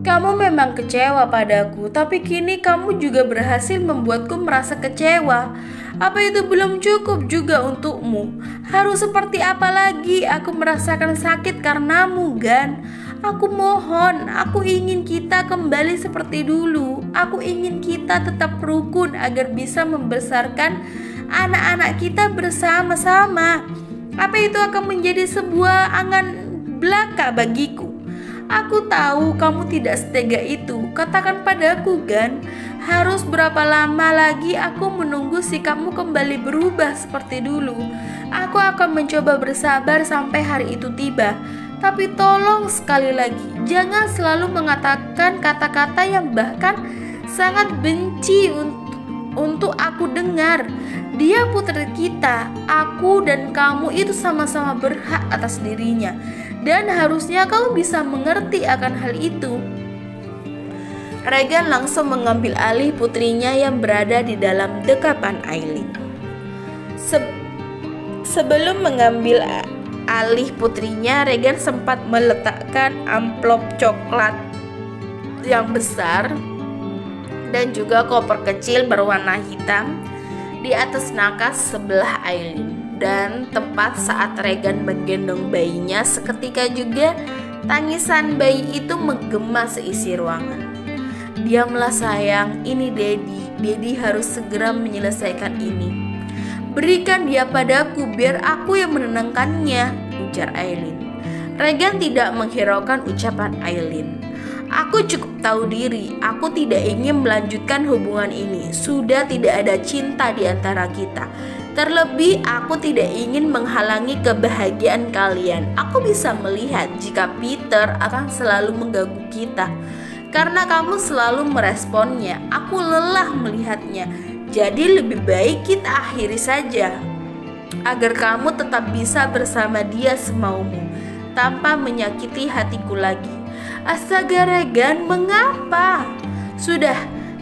Kamu memang kecewa padaku, tapi kini kamu juga berhasil membuatku merasa kecewa. Apa itu belum cukup juga untukmu? Harus seperti apa lagi aku merasakan sakit karenamu, Gan? Aku mohon, aku ingin kita kembali seperti dulu. Aku ingin kita tetap rukun agar bisa membesarkan anak-anak kita bersama-sama. Apa itu akan menjadi sebuah angan belaka bagiku? Aku tahu kamu tidak setega itu. Katakan padaku, Gan, harus berapa lama lagi aku menunggu sikapmu kembali berubah seperti dulu? Aku akan mencoba bersabar sampai hari itu tiba. Tapi tolong sekali lagi, jangan selalu mengatakan kata-kata yang bahkan sangat benci untuk, untuk aku dengar. Dia putri kita, aku dan kamu itu sama-sama berhak atas dirinya dan harusnya kau bisa mengerti akan hal itu. Regan langsung mengambil alih putrinya yang berada di dalam dekapan Aileen. Se sebelum mengambil alih putrinya, Regan sempat meletakkan amplop coklat yang besar dan juga koper kecil berwarna hitam di atas nakas sebelah Aileen dan tepat saat Regan menggendong bayinya seketika juga tangisan bayi itu menggema seisi ruangan. Diamlah sayang, ini Dedi. Dedi harus segera menyelesaikan ini. Berikan dia padaku biar aku yang menenangkannya, ujar Aileen. Regan tidak menghiraukan ucapan Aileen. Aku cukup tahu diri, aku tidak ingin melanjutkan hubungan ini. Sudah tidak ada cinta di antara kita. Terlebih, aku tidak ingin menghalangi kebahagiaan kalian. Aku bisa melihat jika Peter akan selalu mengganggu kita, karena kamu selalu meresponnya. Aku lelah melihatnya, jadi lebih baik kita akhiri saja, agar kamu tetap bisa bersama dia semaumu tanpa menyakiti hatiku lagi. Astaga, Regan, mengapa? Sudah,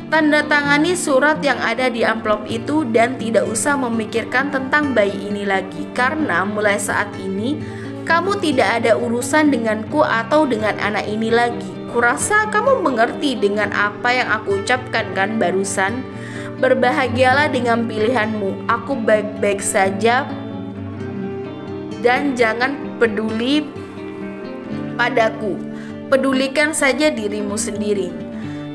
Tanda tangani surat yang ada di amplop itu dan tidak usah memikirkan tentang bayi ini lagi karena mulai saat ini kamu tidak ada urusan denganku atau dengan anak ini lagi. Kurasa kamu mengerti dengan apa yang aku ucapkan kan barusan. Berbahagialah dengan pilihanmu. Aku baik-baik saja dan jangan peduli padaku. Pedulikan saja dirimu sendiri.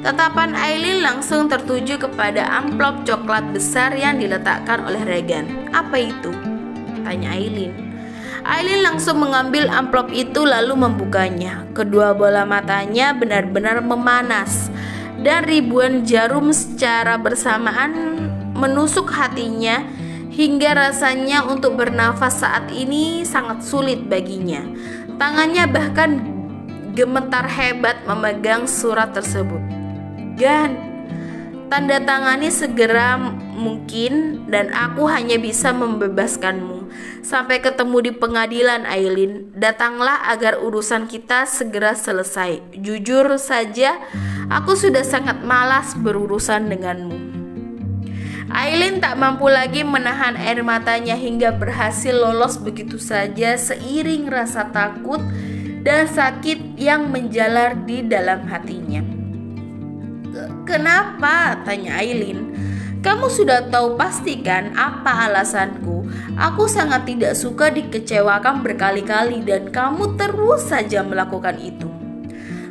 Tatapan Aileen langsung tertuju kepada amplop coklat besar yang diletakkan oleh Regan. Apa itu? Tanya Aileen. Aileen langsung mengambil amplop itu lalu membukanya. Kedua bola matanya benar-benar memanas dan ribuan jarum secara bersamaan menusuk hatinya hingga rasanya untuk bernafas saat ini sangat sulit baginya. Tangannya bahkan gemetar hebat memegang surat tersebut. Gan, tanda tangani segera mungkin dan aku hanya bisa membebaskanmu. Sampai ketemu di pengadilan Aileen, datanglah agar urusan kita segera selesai. Jujur saja, aku sudah sangat malas berurusan denganmu. Aileen tak mampu lagi menahan air matanya hingga berhasil lolos begitu saja seiring rasa takut dan sakit yang menjalar di dalam hatinya. Kenapa? Tanya Aileen. Kamu sudah tahu pasti kan apa alasanku? Aku sangat tidak suka dikecewakan berkali-kali dan kamu terus saja melakukan itu.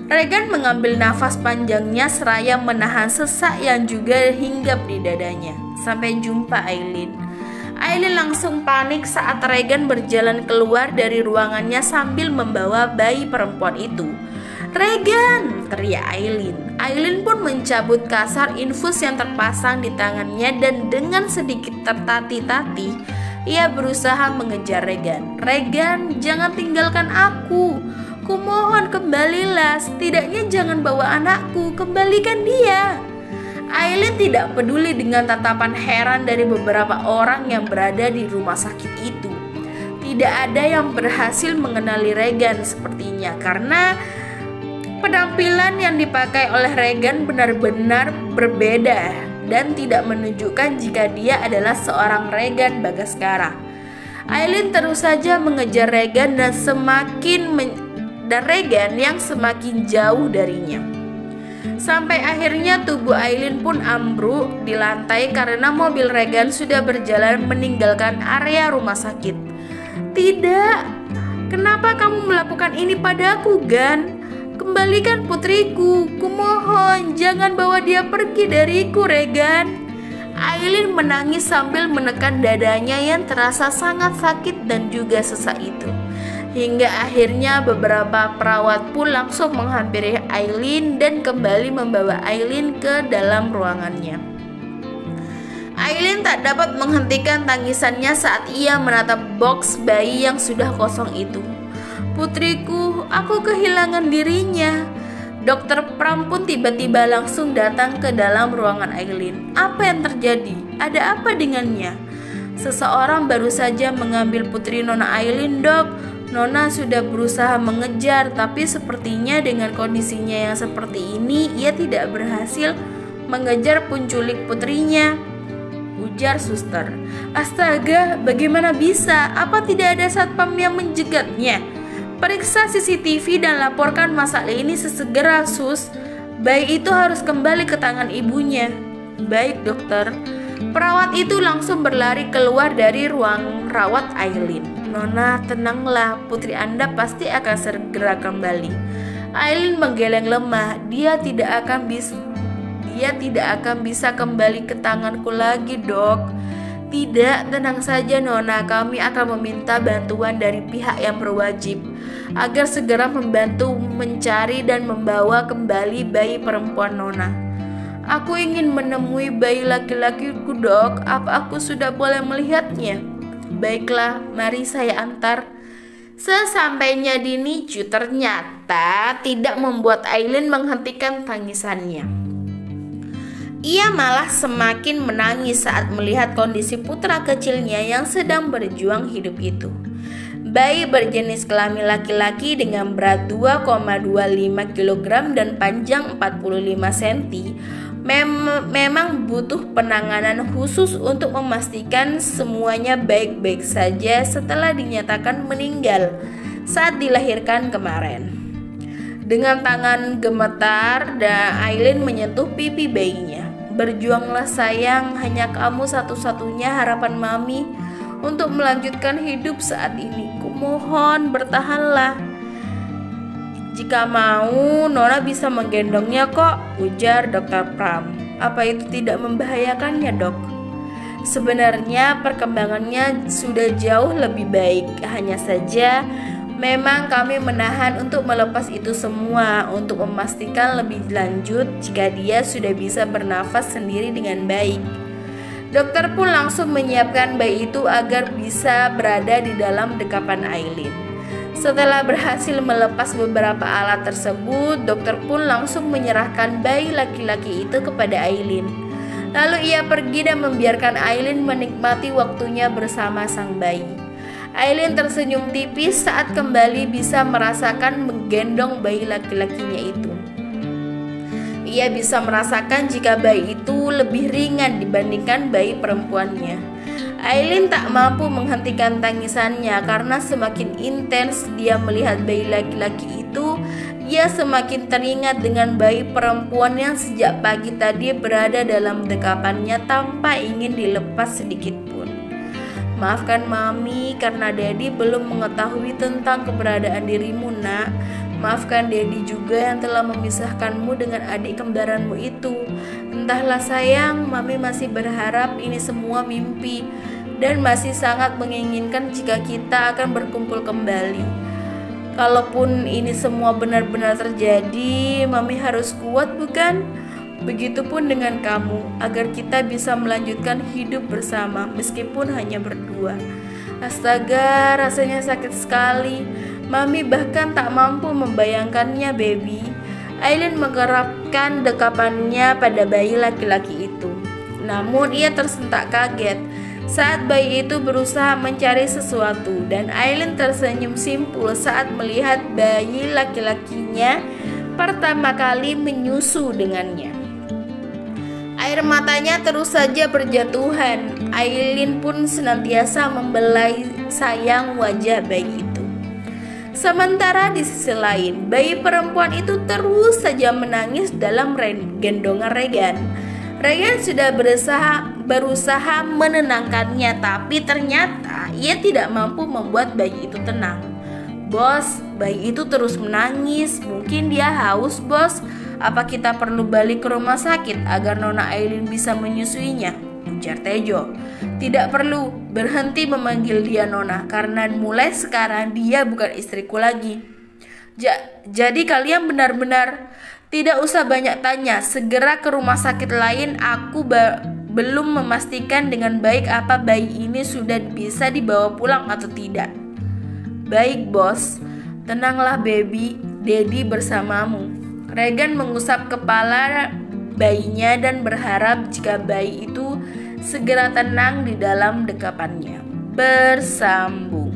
Regan mengambil nafas panjangnya seraya menahan sesak yang juga hinggap di dadanya. Sampai jumpa Aileen. Aileen langsung panik saat Regan berjalan keluar dari ruangannya sambil membawa bayi perempuan itu. Regan, teriak Aileen. Aileen pun mencabut kasar infus yang terpasang di tangannya dan dengan sedikit tertati-tati, ia berusaha mengejar Regan. Regan, jangan tinggalkan aku. Kumohon kembalilah, setidaknya jangan bawa anakku, kembalikan dia. Aileen tidak peduli dengan tatapan heran dari beberapa orang yang berada di rumah sakit itu. Tidak ada yang berhasil mengenali Regan sepertinya karena Penampilan yang dipakai oleh Regan benar-benar berbeda dan tidak menunjukkan jika dia adalah seorang Regan Bagaskara. Aileen terus saja mengejar Regan dan semakin dan Regan yang semakin jauh darinya. Sampai akhirnya tubuh Aileen pun ambruk di lantai karena mobil Regan sudah berjalan meninggalkan area rumah sakit. Tidak, kenapa kamu melakukan ini padaku, Gan? Kembalikan putriku, kumohon jangan bawa dia pergi dariku, Regan. Aileen menangis sambil menekan dadanya yang terasa sangat sakit dan juga sesak itu. Hingga akhirnya beberapa perawat pun langsung menghampiri Aileen dan kembali membawa Aileen ke dalam ruangannya. Aileen tak dapat menghentikan tangisannya saat ia menatap box bayi yang sudah kosong itu. Putriku, aku kehilangan dirinya. Dokter Pram pun tiba-tiba langsung datang ke dalam ruangan Aileen. Apa yang terjadi? Ada apa dengannya? Seseorang baru saja mengambil putri Nona Aileen, dok. Nona sudah berusaha mengejar, tapi sepertinya dengan kondisinya yang seperti ini, ia tidak berhasil mengejar penculik putrinya. Ujar suster. Astaga, bagaimana bisa? Apa tidak ada satpam yang menjegatnya? Periksa CCTV dan laporkan masalah ini sesegera, sus. Bayi itu harus kembali ke tangan ibunya. Baik, dokter. Perawat itu langsung berlari keluar dari ruang rawat Aileen. Nona, tenanglah, putri Anda pasti akan segera kembali. Aileen menggeleng lemah. Dia tidak akan bisa dia tidak akan bisa kembali ke tanganku lagi, Dok. Tidak, tenang saja Nona, kami akan meminta bantuan dari pihak yang berwajib agar segera membantu mencari dan membawa kembali bayi perempuan Nona. Aku ingin menemui bayi laki-lakiku, Dok. Apa aku sudah boleh melihatnya? Baiklah, mari saya antar. Sesampainya di Nicu ternyata tidak membuat Aileen menghentikan tangisannya. Ia malah semakin menangis saat melihat kondisi putra kecilnya yang sedang berjuang hidup itu. Bayi berjenis kelamin laki-laki dengan berat 2,25 kg dan panjang 45 cm mem memang butuh penanganan khusus untuk memastikan semuanya baik-baik saja setelah dinyatakan meninggal saat dilahirkan kemarin. Dengan tangan gemetar, Aileen menyentuh pipi bayinya. Berjuanglah sayang, hanya kamu satu-satunya harapan mami untuk melanjutkan hidup saat ini. Kumohon bertahanlah. Jika mau, Nona bisa menggendongnya kok, ujar Dokter Pram. Apa itu tidak membahayakannya, dok? Sebenarnya perkembangannya sudah jauh lebih baik, hanya saja memang kami menahan untuk melepas itu semua untuk memastikan lebih lanjut jika dia sudah bisa bernafas sendiri dengan baik. Dokter pun langsung menyiapkan bayi itu agar bisa berada di dalam dekapan Aileen. Setelah berhasil melepas beberapa alat tersebut, dokter pun langsung menyerahkan bayi laki-laki itu kepada Aileen. Lalu ia pergi dan membiarkan Aileen menikmati waktunya bersama sang bayi. Aileen tersenyum tipis saat kembali bisa merasakan menggendong bayi laki-lakinya itu. Ia bisa merasakan jika bayi itu lebih ringan dibandingkan bayi perempuannya. Aileen tak mampu menghentikan tangisannya karena semakin intens dia melihat bayi laki-laki itu, ia semakin teringat dengan bayi perempuan yang sejak pagi tadi berada dalam dekapannya tanpa ingin dilepas sedikit. Maafkan Mami karena Daddy belum mengetahui tentang keberadaan dirimu, Nak. Maafkan Daddy juga yang telah memisahkanmu dengan adik kembaranmu itu. Entahlah sayang, Mami masih berharap ini semua mimpi dan masih sangat menginginkan jika kita akan berkumpul kembali. Kalaupun ini semua benar-benar terjadi, Mami harus kuat, bukan? Begitupun dengan kamu, agar kita bisa melanjutkan hidup bersama meskipun hanya berdua. Astaga, rasanya sakit sekali. Mami bahkan tak mampu membayangkannya, baby. Aileen menggerakkan dekapannya pada bayi laki-laki itu. Namun ia tersentak kaget saat bayi itu berusaha mencari sesuatu dan Aileen tersenyum simpul saat melihat bayi laki-lakinya pertama kali menyusu dengannya. Air matanya terus saja berjatuhan. Aileen pun senantiasa membelai sayang wajah bayi itu. Sementara di sisi lain, bayi perempuan itu terus saja menangis dalam gendongan Regan. Regan sudah berusaha berusaha menenangkannya, tapi ternyata ia tidak mampu membuat bayi itu tenang. Bos, bayi itu terus menangis. Mungkin dia haus, bos. Apa kita perlu balik ke rumah sakit agar Nona Aileen bisa menyusuinya? Ujar Tejo. Tidak perlu berhenti memanggil dia Nona, karena mulai sekarang dia bukan istriku lagi. Ja, jadi kalian benar-benar tidak usah banyak tanya, segera ke rumah sakit lain. Aku belum memastikan dengan baik apa bayi ini sudah bisa dibawa pulang atau tidak. Baik, bos. Tenanglah, baby. Daddy bersamamu. Regan mengusap kepala bayinya dan berharap jika bayi itu segera tenang di dalam dekapannya. Bersambung.